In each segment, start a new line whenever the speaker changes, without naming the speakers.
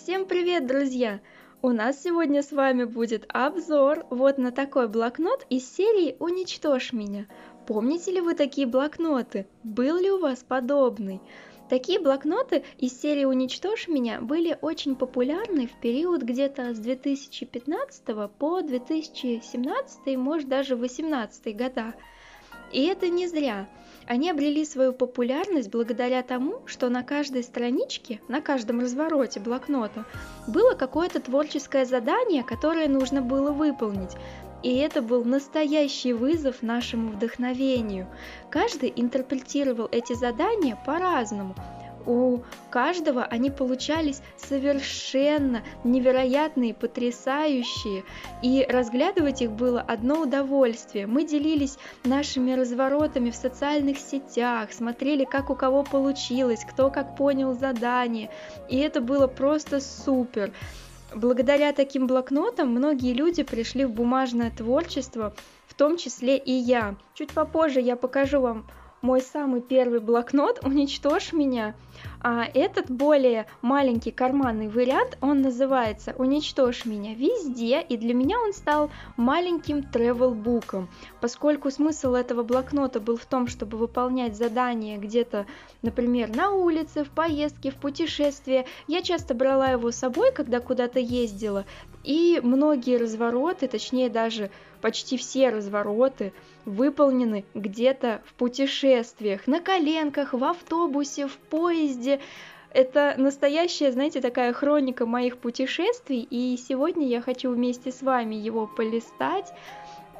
Всем привет, друзья! У нас сегодня с вами будет обзор вот на такой блокнот из серии «Уничтожь меня». Помните ли вы такие блокноты? Был ли у вас подобный? Такие блокноты из серии «Уничтожь меня» были очень популярны в период где-то с 2015 по 2017, может даже 2018 года. И это не зря. Они обрели свою популярность благодаря тому, что на каждой страничке, на каждом развороте блокнота было какое-то творческое задание, которое нужно было выполнить. И это был настоящий вызов нашему вдохновению. Каждый интерпретировал эти задания по-разному – у каждого они получались совершенно невероятные, потрясающие, и разглядывать их было одно удовольствие. Мы делились нашими разворотами в социальных сетях, смотрели, как у кого получилось, кто как понял задание, и это было просто супер. Благодаря таким блокнотам многие люди пришли в бумажное творчество, в том числе и я. Чуть попозже я покажу вам мой самый первый блокнот «Уничтожь меня». А этот более маленький карманный вариант, он называется «Уничтожь меня везде», и для меня он стал маленьким travel-буком, поскольку смысл этого блокнота был в том, чтобы выполнять задания где-то, например, на улице, в поездке, в путешествии. Я часто брала его с собой, когда куда-то ездила, и многие развороты, точнее даже почти все развороты, выполнены где-то в путешествиях, на коленках, в автобусе, в поезде. Это настоящая, знаете, такая хроника моих путешествий, и сегодня я хочу вместе с вами его полистать,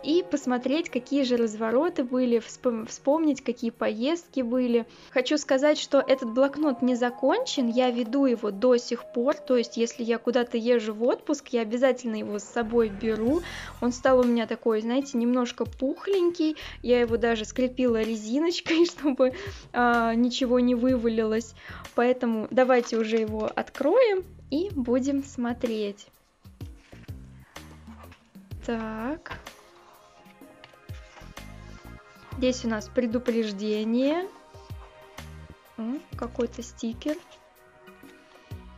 и посмотреть, какие же развороты были, вспомнить, какие поездки были. Хочу сказать, что этот блокнот не закончен, я веду его до сих пор, то есть если я куда-то езжу в отпуск, я обязательно его с собой беру. Он стал у меня такой, знаете, немножко пухленький, я его даже скрепила резиночкой, чтобы а, ничего не вывалилось. Поэтому давайте уже его откроем и будем смотреть. Так. Здесь у нас предупреждение. Какой-то стикер.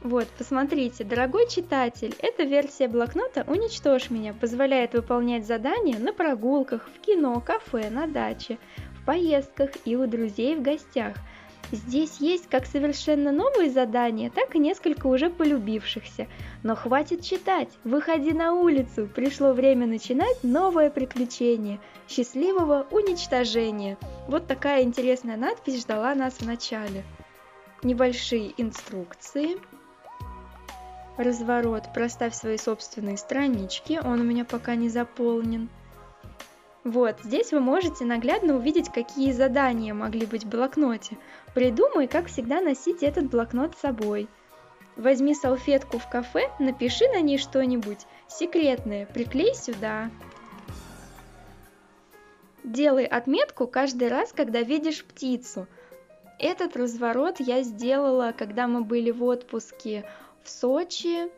Вот, посмотрите, дорогой читатель, эта версия блокнота «Уничтожь меня» позволяет выполнять задания на прогулках, в кино, кафе, на даче, в поездках и у друзей в гостях – Здесь есть как совершенно новые задания, так и несколько уже полюбившихся. Но хватит читать, выходи на улицу, пришло время начинать новое приключение. Счастливого уничтожения. Вот такая интересная надпись ждала нас в начале. Небольшие инструкции. Разворот, проставь свои собственные странички, он у меня пока не заполнен. Вот, здесь вы можете наглядно увидеть, какие задания могли быть в блокноте. Придумай, как всегда, носить этот блокнот с собой. Возьми салфетку в кафе, напиши на ней что-нибудь секретное, приклей сюда. Делай отметку каждый раз, когда видишь птицу. Этот разворот я сделала, когда мы были в отпуске в Сочи,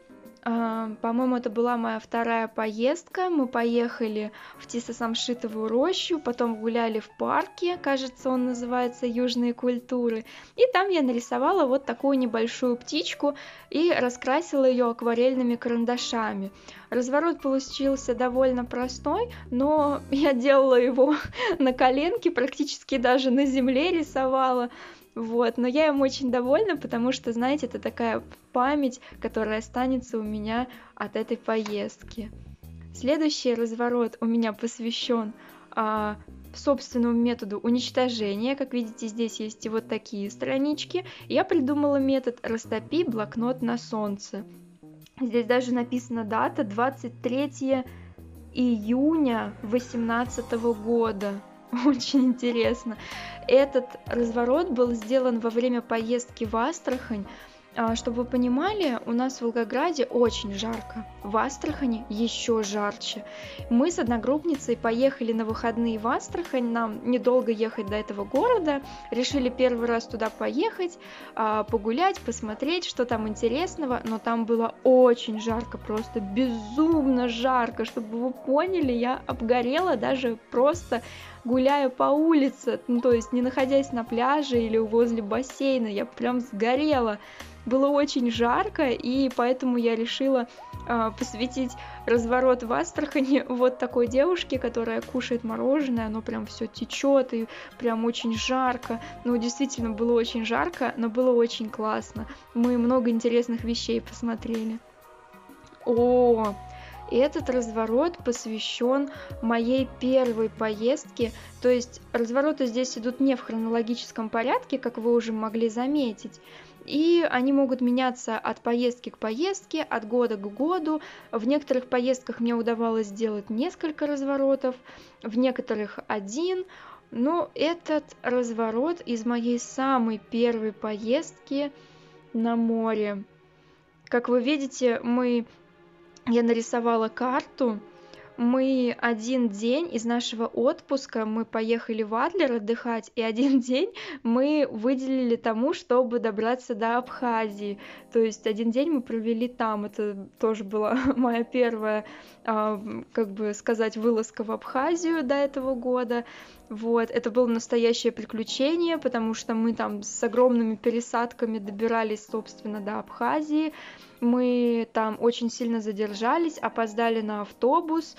по-моему, это была моя вторая поездка. Мы поехали в Тисо-Самшитовую рощу, потом гуляли в парке, кажется, он называется «Южные культуры». И там я нарисовала вот такую небольшую птичку и раскрасила ее акварельными карандашами. Разворот получился довольно простой, но я делала его на коленке, практически даже на земле рисовала. Вот, но я им очень довольна, потому что, знаете, это такая память, которая останется у меня от этой поездки. Следующий разворот у меня посвящен а, собственному методу уничтожения. Как видите, здесь есть и вот такие странички. Я придумала метод «Растопи блокнот на солнце». Здесь даже написана дата 23 июня 2018 года. Очень интересно. Этот разворот был сделан во время поездки в Астрахань. А, чтобы вы понимали, у нас в Волгограде очень жарко, в Астрахани еще жарче. Мы с одногруппницей поехали на выходные в Астрахань, нам недолго ехать до этого города, решили первый раз туда поехать, а, погулять, посмотреть, что там интересного, но там было очень жарко, просто безумно жарко, чтобы вы поняли, я обгорела даже просто гуляя по улице, ну, то есть не находясь на пляже или возле бассейна, я прям сгорела. Было очень жарко, и поэтому я решила э, посвятить разворот в Астрахани вот такой девушке, которая кушает мороженое, оно прям все течет и прям очень жарко. Ну, действительно, было очень жарко, но было очень классно. Мы много интересных вещей посмотрели. О, этот разворот посвящен моей первой поездке, то есть развороты здесь идут не в хронологическом порядке, как вы уже могли заметить, и они могут меняться от поездки к поездке, от года к году. В некоторых поездках мне удавалось сделать несколько разворотов, в некоторых один. Но этот разворот из моей самой первой поездки на море. Как вы видите, мы я нарисовала карту. Мы один день из нашего отпуска, мы поехали в Адлер отдыхать, и один день мы выделили тому, чтобы добраться до Абхазии. То есть один день мы провели там. Это тоже была моя первая, а, как бы сказать, вылазка в Абхазию до этого года. Вот, это было настоящее приключение, потому что мы там с огромными пересадками добирались, собственно, до Абхазии. Мы там очень сильно задержались, опоздали на автобус,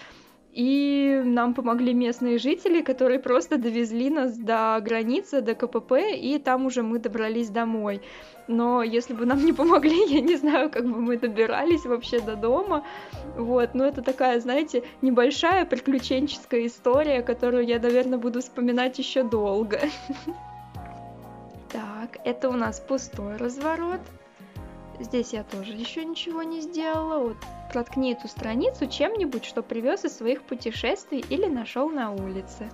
и нам помогли местные жители, которые просто довезли нас до границы, до КПП, и там уже мы добрались домой. Но если бы нам не помогли, я не знаю, как бы мы добирались вообще до дома. Вот, но это такая, знаете, небольшая приключенческая история, которую я, наверное, буду вспоминать еще долго. Так, это у нас пустой разворот. Здесь я тоже еще ничего не сделала. Вот проткни эту страницу чем-нибудь, что привез из своих путешествий или нашел на улице.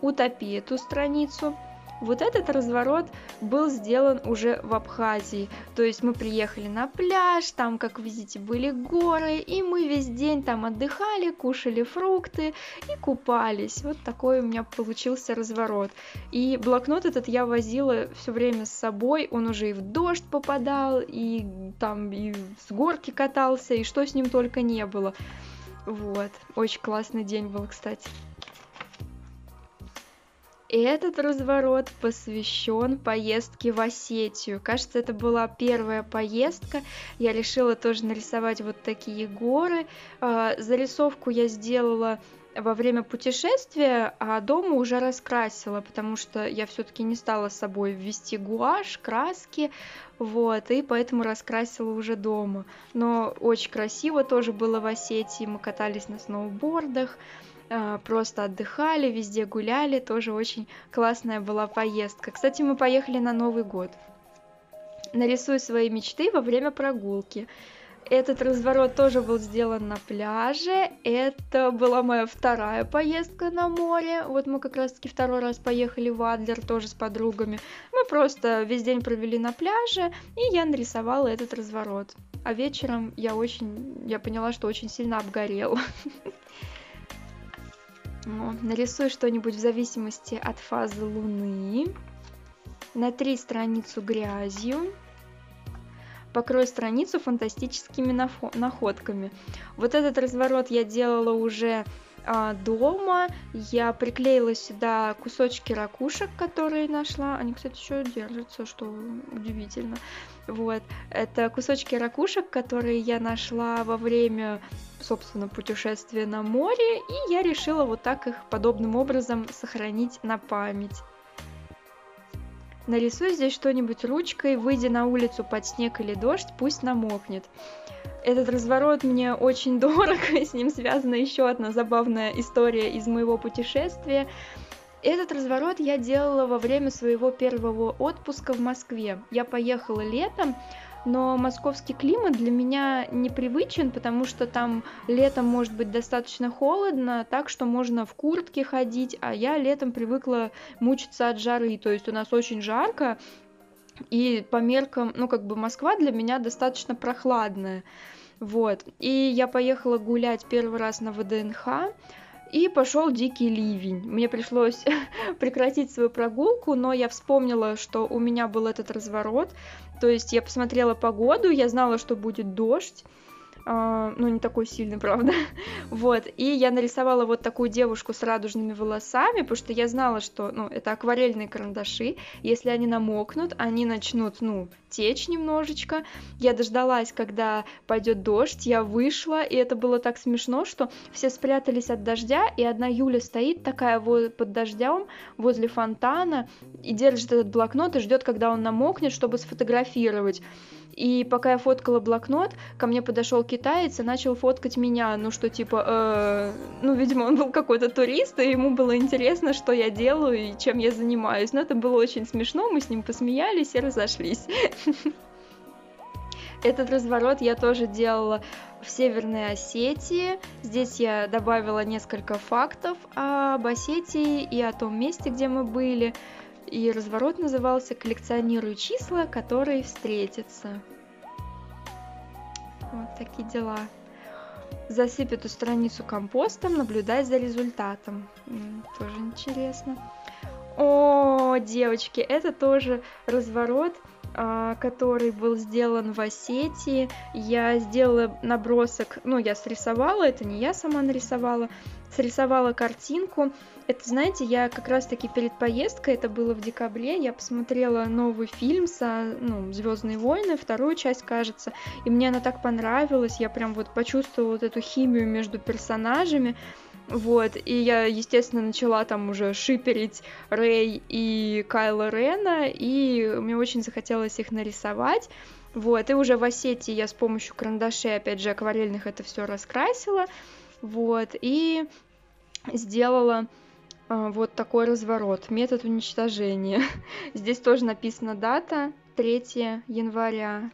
Утопи эту страницу. Вот этот разворот был сделан уже в Абхазии. То есть мы приехали на пляж, там, как видите, были горы, и мы весь день там отдыхали, кушали фрукты и купались. Вот такой у меня получился разворот. И блокнот этот я возила все время с собой, он уже и в дождь попадал, и там и с горки катался, и что с ним только не было. Вот, очень классный день был, кстати. Этот разворот посвящен поездке в Осетию. Кажется, это была первая поездка. Я решила тоже нарисовать вот такие горы. А, зарисовку я сделала во время путешествия, а дома уже раскрасила, потому что я все-таки не стала с собой ввести гуашь, краски, вот, и поэтому раскрасила уже дома. Но очень красиво тоже было в Осетии, мы катались на сноубордах, просто отдыхали, везде гуляли, тоже очень классная была поездка. Кстати, мы поехали на Новый год. Нарисуй свои мечты во время прогулки. Этот разворот тоже был сделан на пляже. Это была моя вторая поездка на море. Вот мы как раз-таки второй раз поехали в Адлер тоже с подругами. Мы просто весь день провели на пляже, и я нарисовала этот разворот. А вечером я очень, я поняла, что очень сильно обгорела. нарисуй что-нибудь в зависимости от фазы Луны. Натри страницу грязью. Покрой страницу фантастическими находками. Вот этот разворот я делала уже дома. Я приклеила сюда кусочки ракушек, которые нашла. Они, кстати, еще держатся, что удивительно. Вот. Это кусочки ракушек, которые я нашла во время, собственно, путешествия на море, и я решила вот так их подобным образом сохранить на память. Нарисуй здесь что-нибудь ручкой, выйди на улицу под снег или дождь, пусть намокнет. Этот разворот мне очень дорог, с ним связана еще одна забавная история из моего путешествия. Этот разворот я делала во время своего первого отпуска в Москве. Я поехала летом, но московский климат для меня непривычен, потому что там летом может быть достаточно холодно, так что можно в куртке ходить, а я летом привыкла мучиться от жары, то есть у нас очень жарко, и по меркам, ну, как бы Москва для меня достаточно прохладная. Вот. И я поехала гулять первый раз на ВДНХ, и пошел дикий ливень. Мне пришлось прекратить свою прогулку, но я вспомнила, что у меня был этот разворот. То есть я посмотрела погоду, я знала, что будет дождь. Uh, ну, не такой сильный, правда. вот, и я нарисовала вот такую девушку с радужными волосами, потому что я знала, что, ну, это акварельные карандаши, если они намокнут, они начнут, ну, течь немножечко. Я дождалась, когда пойдет дождь, я вышла, и это было так смешно, что все спрятались от дождя, и одна Юля стоит такая вот под дождем возле фонтана и держит этот блокнот и ждет, когда он намокнет, чтобы сфотографировать. И пока я фоткала блокнот, ко мне подошел китаец и начал фоткать меня. Ну что, типа, э, ну, видимо, он был какой-то турист, и ему было интересно, что я делаю и чем я занимаюсь. Но это было очень смешно, мы с ним посмеялись и разошлись. Этот разворот я тоже делала в Северной Осетии. Здесь я добавила несколько фактов об Осетии и о том месте, где мы были и разворот назывался «Коллекционирую числа, которые встретятся». Вот такие дела. Засыпь эту страницу компостом, наблюдай за результатом. Тоже интересно. О, девочки, это тоже разворот а, который был сделан в Осетии. Я сделала набросок, ну, я срисовала, это не я сама нарисовала, срисовала картинку. Это, знаете, я как раз-таки перед поездкой, это было в декабре, я посмотрела новый фильм со, ну, Звездные войны, вторую часть, кажется, и мне она так понравилась, я прям вот почувствовала вот эту химию между персонажами. Вот, и я, естественно, начала там уже шиперить Рэй и Кайла Рена, и мне очень захотелось их нарисовать. Вот, и уже в Осетии я с помощью карандашей, опять же, акварельных это все раскрасила. Вот, и сделала э, вот такой разворот, метод уничтожения. Здесь тоже написана дата, 3 января.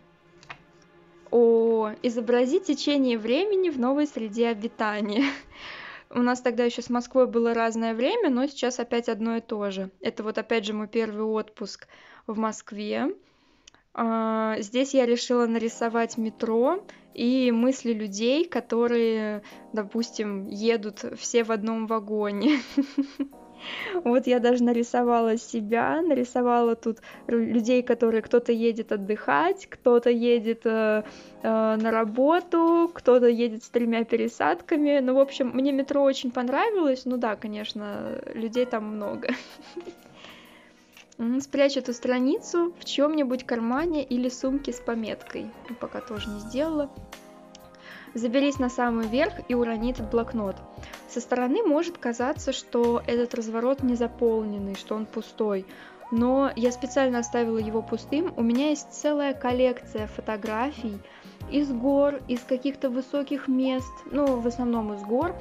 О, изобрази течение времени в новой среде обитания. У нас тогда еще с Москвой было разное время, но сейчас опять одно и то же. Это вот опять же мой первый отпуск в Москве. А, здесь я решила нарисовать метро и мысли людей, которые, допустим, едут все в одном вагоне. Вот я даже нарисовала себя, нарисовала тут людей, которые кто-то едет отдыхать, кто-то едет э, э, на работу, кто-то едет с тремя пересадками. Ну, в общем, мне метро очень понравилось. Ну да, конечно, людей там много. Спрячь эту страницу в чем-нибудь кармане или сумке с пометкой. Пока тоже не сделала. Заберись на самый верх и урони этот блокнот. Со стороны может казаться, что этот разворот не заполненный, что он пустой, но я специально оставила его пустым. У меня есть целая коллекция фотографий из гор, из каких-то высоких мест, ну, в основном из гор.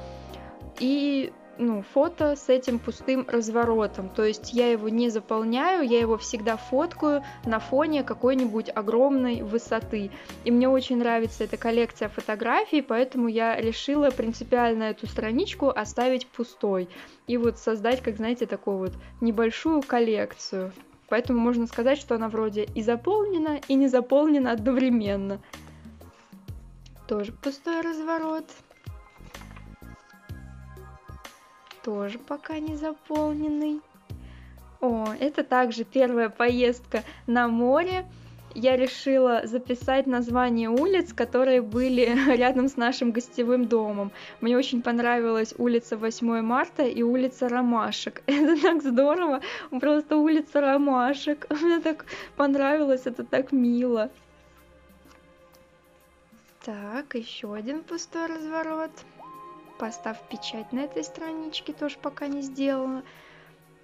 И ну, фото с этим пустым разворотом. То есть я его не заполняю, я его всегда фоткаю на фоне какой-нибудь огромной высоты. И мне очень нравится эта коллекция фотографий, поэтому я решила принципиально эту страничку оставить пустой. И вот создать, как знаете, такую вот небольшую коллекцию. Поэтому можно сказать, что она вроде и заполнена, и не заполнена одновременно. Тоже пустой разворот. Тоже пока не заполненный. О, это также первая поездка на море. Я решила записать названия улиц, которые были рядом с нашим гостевым домом. Мне очень понравилась улица 8 марта и улица Ромашек. Это так здорово, просто улица Ромашек. Мне так понравилось, это так мило. Так, еще один пустой разворот поставь печать на этой страничке, тоже пока не сделала.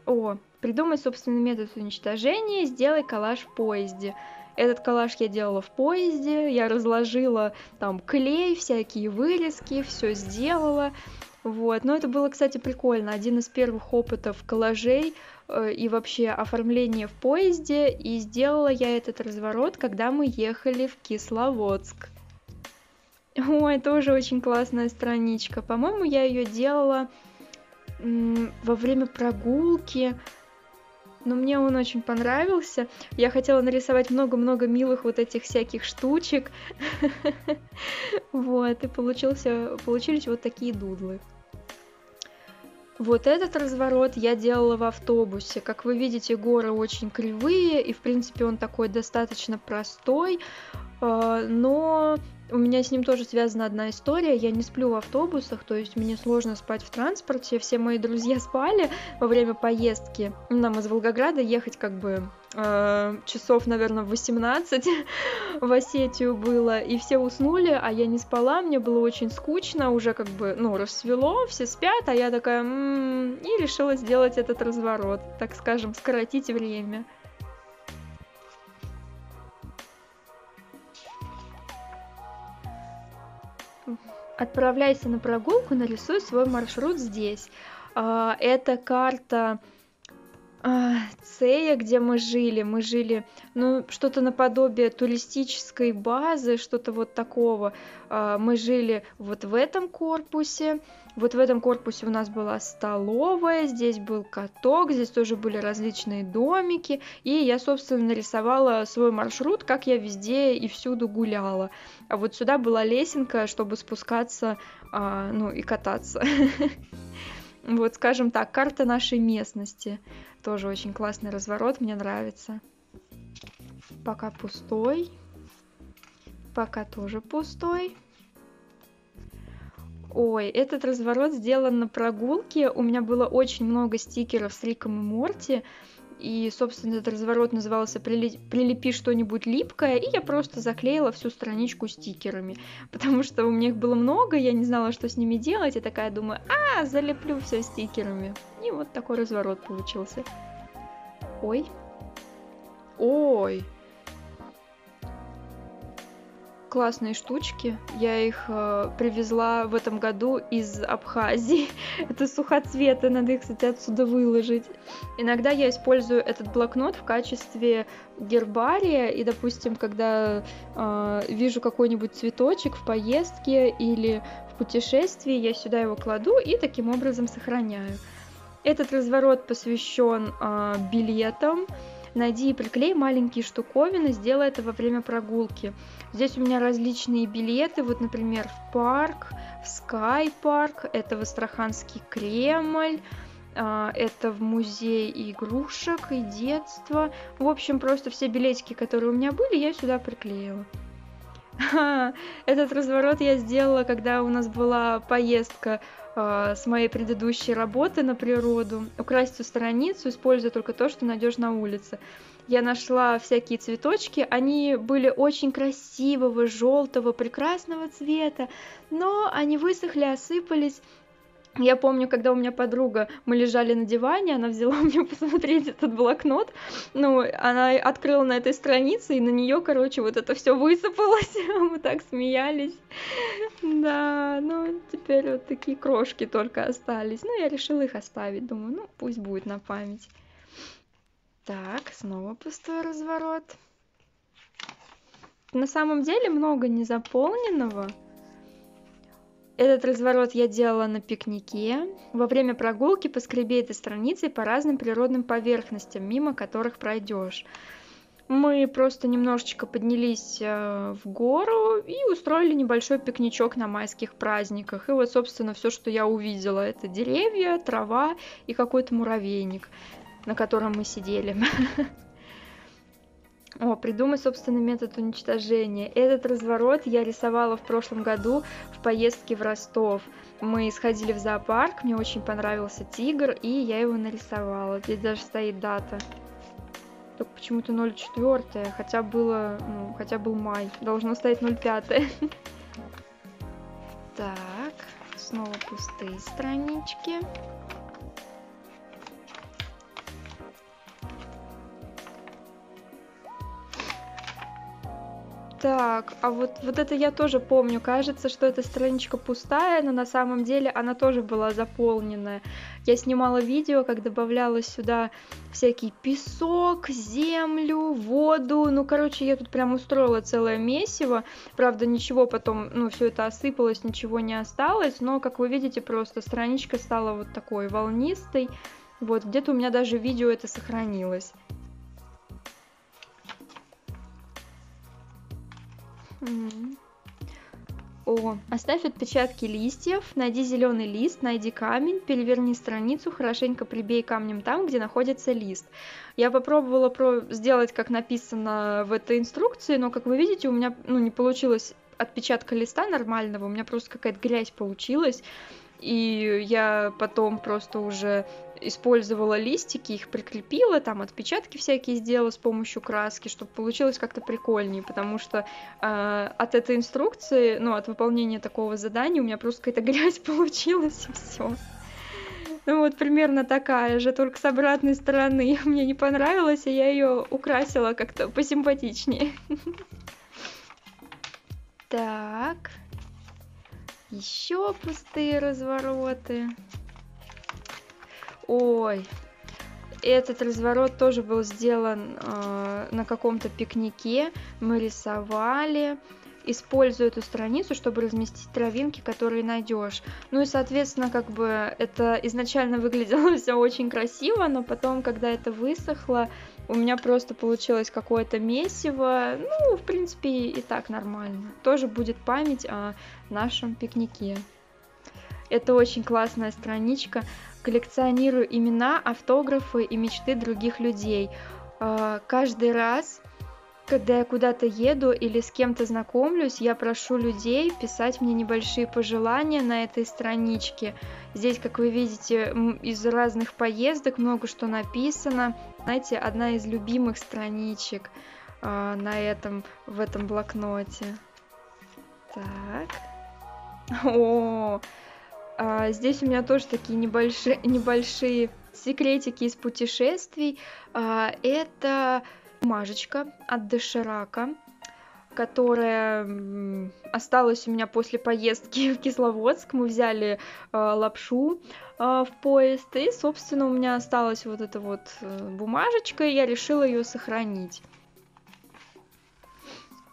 О, придумай собственный метод уничтожения, сделай коллаж в поезде. Этот коллаж я делала в поезде, я разложила там клей, всякие вырезки, все сделала. Вот, но это было, кстати, прикольно. Один из первых опытов коллажей э, и вообще оформления в поезде. И сделала я этот разворот, когда мы ехали в Кисловодск. Ой, тоже очень классная страничка. По-моему, я ее делала во время прогулки. Но мне он очень понравился. Я хотела нарисовать много-много милых вот этих всяких штучек. Вот, и получился, получились вот такие дудлы. Вот этот разворот я делала в автобусе. Как вы видите, горы очень кривые, и в принципе он такой достаточно простой, а, но у меня с ним тоже связана одна история. Я не сплю в автобусах, то есть мне сложно спать в транспорте. Все мои друзья спали во время поездки. Нам из Волгограда ехать как бы э, часов, наверное, 18 в Осетию было, и все уснули, а я не спала, мне было очень скучно, уже как бы, ну, рассвело, все спят, а я такая, м-м", и решила сделать этот разворот, так скажем, скоротить время. Отправляйся на прогулку, нарисуй свой маршрут здесь. А, это карта Цея, где мы жили. Мы жили, ну, что-то наподобие туристической базы, что-то вот такого. А, мы жили вот в этом корпусе. Вот в этом корпусе у нас была столовая, здесь был каток, здесь тоже были различные домики. И я, собственно, нарисовала свой маршрут, как я везде и всюду гуляла. А вот сюда была лесенка, чтобы спускаться, а, ну и кататься. Вот, скажем так, карта нашей местности. Тоже очень классный разворот, мне нравится. Пока пустой. Пока тоже пустой. Ой, этот разворот сделан на прогулке. У меня было очень много стикеров с Риком и Морти. И, собственно, этот разворот назывался «Прилепи что-нибудь липкое», и я просто заклеила всю страничку стикерами, потому что у меня их было много, я не знала, что с ними делать, и такая думаю, а, залеплю все стикерами. И вот такой разворот получился. Ой. Ой классные штучки. Я их э, привезла в этом году из Абхазии. Это сухоцветы, надо их, кстати, отсюда выложить. Иногда я использую этот блокнот в качестве гербария, и, допустим, когда э, вижу какой-нибудь цветочек в поездке или в путешествии, я сюда его кладу и таким образом сохраняю. Этот разворот посвящен э, билетам, найди и приклей маленькие штуковины, сделай это во время прогулки. Здесь у меня различные билеты, вот, например, в парк, в Sky парк, это в Астраханский Кремль, а, это в музей игрушек и детства. В общем, просто все билетики, которые у меня были, я сюда приклеила. Этот разворот я сделала, когда у нас была поездка э, с моей предыдущей работы на природу. Украсть всю страницу, используя только то, что найдешь на улице. Я нашла всякие цветочки, они были очень красивого, желтого, прекрасного цвета, но они высохли, осыпались, я помню, когда у меня подруга, мы лежали на диване, она взяла у меня посмотреть этот блокнот, ну, она открыла на этой странице, и на нее, короче, вот это все высыпалось, мы так смеялись. Да, ну, теперь вот такие крошки только остались. Ну, я решила их оставить, думаю, ну, пусть будет на память. Так, снова пустой разворот. На самом деле много незаполненного. Этот разворот я делала на пикнике. Во время прогулки поскреби этой страницей по разным природным поверхностям, мимо которых пройдешь. Мы просто немножечко поднялись э, в гору и устроили небольшой пикничок на майских праздниках. И вот, собственно, все, что я увидела, это деревья, трава и какой-то муравейник, на котором мы сидели. О, придумай собственный метод уничтожения. Этот разворот я рисовала в прошлом году в поездке в Ростов. Мы сходили в зоопарк, мне очень понравился тигр, и я его нарисовала. Здесь даже стоит дата. Только почему-то 04, хотя было, ну, хотя был май. Должно стоять 05. Так, снова пустые странички. Так, а вот, вот это я тоже помню. Кажется, что эта страничка пустая, но на самом деле она тоже была заполненная. Я снимала видео, как добавляла сюда всякий песок, землю, воду. Ну, короче, я тут прям устроила целое месиво. Правда, ничего потом, ну, все это осыпалось, ничего не осталось. Но, как вы видите, просто страничка стала вот такой волнистой. Вот, где-то у меня даже видео это сохранилось. О, оставь отпечатки листьев, найди зеленый лист, найди камень, переверни страницу, хорошенько прибей камнем там, где находится лист. Я попробовала про... сделать, как написано в этой инструкции, но, как вы видите, у меня ну, не получилось отпечатка листа нормального, у меня просто какая-то грязь получилась. И я потом просто уже использовала листики, их прикрепила, там отпечатки всякие сделала с помощью краски, чтобы получилось как-то прикольнее, потому что э, от этой инструкции, ну, от выполнения такого задания у меня просто какая-то грязь получилась, и все. Ну вот примерно такая же, только с обратной стороны. Мне не понравилось, и я ее украсила как-то посимпатичнее. Так. Еще пустые развороты. Ой, этот разворот тоже был сделан э, на каком-то пикнике. Мы рисовали, используя эту страницу, чтобы разместить травинки, которые найдешь. Ну и, соответственно, как бы это изначально выглядело все очень красиво, но потом, когда это высохло, у меня просто получилось какое-то месиво. Ну, в принципе, и так нормально. Тоже будет память о нашем пикнике. Это очень классная страничка. Коллекционирую имена, автографы и мечты других людей. А, каждый раз, когда я куда-то еду или с кем-то знакомлюсь, я прошу людей писать мне небольшие пожелания на этой страничке. Здесь, как вы видите, из разных поездок много что написано. Знаете, одна из любимых страничек а, на этом, в этом блокноте. Так. О, а, здесь у меня тоже такие небольшие, небольшие секретики из путешествий. А, это бумажечка от Доширака, которая осталась у меня после поездки в Кисловодск. Мы взяли а, лапшу а, в поезд, и, собственно, у меня осталась вот эта вот э, бумажечка, и я решила ее сохранить.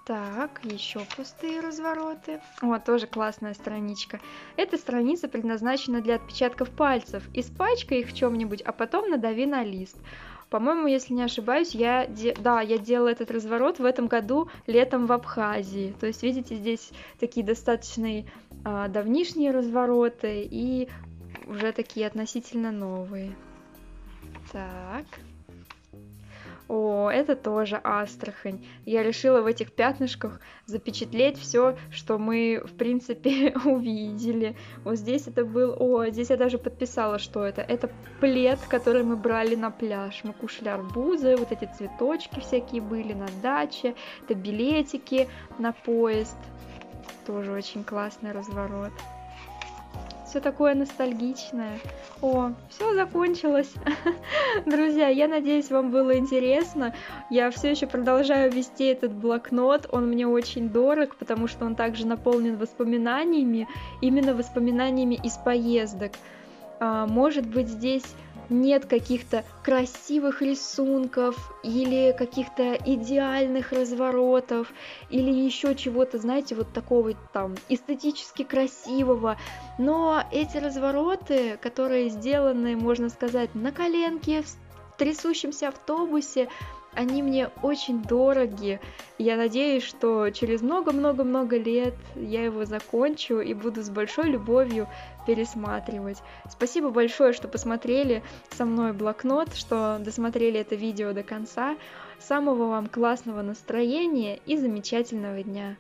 Так, еще пустые развороты. О, тоже классная страничка. Эта страница предназначена для отпечатков пальцев. Испачкай их в чем-нибудь, а потом надави на лист. По-моему, если не ошибаюсь, я, де... да, я делала этот разворот в этом году летом в Абхазии. То есть, видите, здесь такие достаточно а, давнишние развороты и уже такие относительно новые. Так. О, это тоже Астрахань. Я решила в этих пятнышках запечатлеть все, что мы, в принципе, увидели. Вот здесь это был... О, здесь я даже подписала, что это. Это плед, который мы брали на пляж. Мы кушали арбузы, вот эти цветочки всякие были на даче. Это билетики на поезд. Тоже очень классный разворот все такое ностальгичное. О, все закончилось. Друзья, я надеюсь, вам было интересно. Я все еще продолжаю вести этот блокнот. Он мне очень дорог, потому что он также наполнен воспоминаниями, именно воспоминаниями из поездок. А, может быть, здесь нет каких-то красивых рисунков или каких-то идеальных разворотов или еще чего-то, знаете, вот такого там эстетически красивого. Но эти развороты, которые сделаны, можно сказать, на коленке, в трясущемся автобусе, они мне очень дороги. Я надеюсь, что через много-много-много лет я его закончу и буду с большой любовью пересматривать. Спасибо большое, что посмотрели со мной блокнот, что досмотрели это видео до конца. Самого вам классного настроения и замечательного дня!